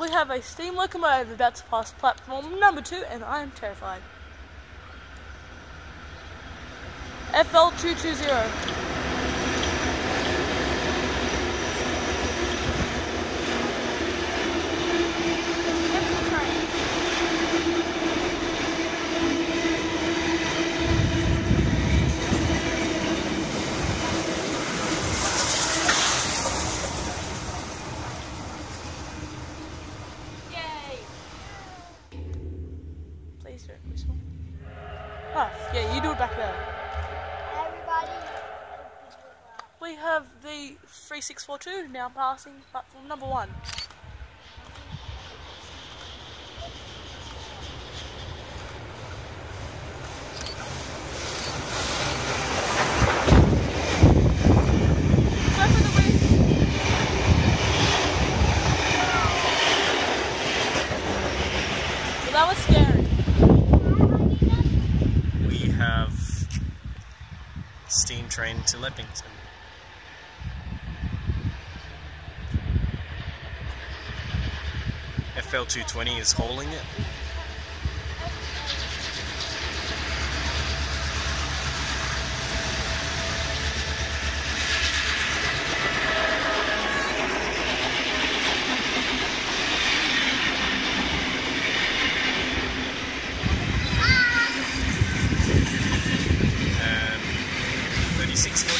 We have a steam locomotive about to pass platform number two, and I am terrified. FL220. Back there. Everybody. We have the 3642 now passing platform number one. Go for the win. So that was scary. 16 train to Leppington. FL220 is hauling it. 3642.